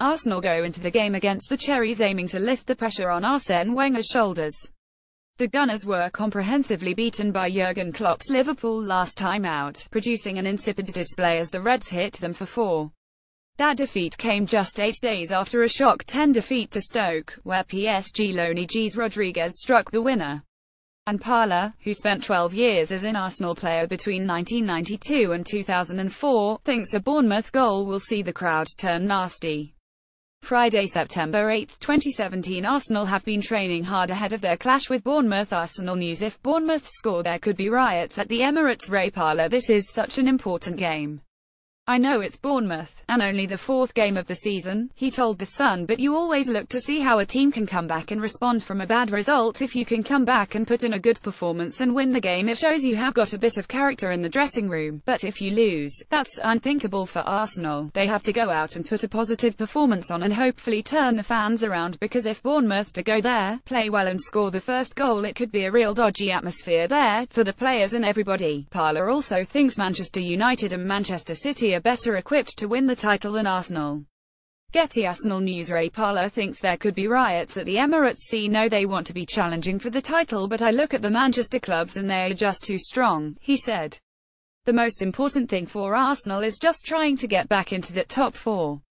Arsenal go into the game against the Cherries aiming to lift the pressure on Arsene Wenger's shoulders. The Gunners were comprehensively beaten by Jurgen Klopp's Liverpool last time out, producing an insipid display as the Reds hit them for four. That defeat came just eight days after a shock 10 defeat to Stoke, where PSG Loney Jese Rodriguez struck the winner. And Parlour, who spent 12 years as an Arsenal player between 1992 and 2004, thinks a Bournemouth goal will see the crowd turn nasty. Friday, September 8, 2017 Arsenal have been training hard ahead of their clash with Bournemouth Arsenal News If Bournemouth score there could be riots at the Emirates Ray Parlour This is such an important game. I know it's Bournemouth, and only the fourth game of the season, he told The Sun but you always look to see how a team can come back and respond from a bad result if you can come back and put in a good performance and win the game it shows you have got a bit of character in the dressing room, but if you lose, that's unthinkable for Arsenal, they have to go out and put a positive performance on and hopefully turn the fans around because if Bournemouth to go there, play well and score the first goal it could be a real dodgy atmosphere there, for the players and everybody. Parlour also thinks Manchester United and Manchester City are are better equipped to win the title than Arsenal. Getty Arsenal News Ray Parlour thinks there could be riots at the Emirates See no they want to be challenging for the title but I look at the Manchester clubs and they are just too strong, he said. The most important thing for Arsenal is just trying to get back into the top four.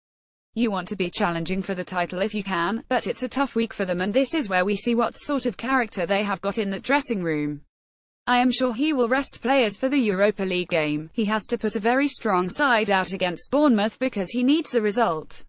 You want to be challenging for the title if you can, but it's a tough week for them and this is where we see what sort of character they have got in that dressing room. I am sure he will rest players for the Europa League game. He has to put a very strong side out against Bournemouth because he needs the result.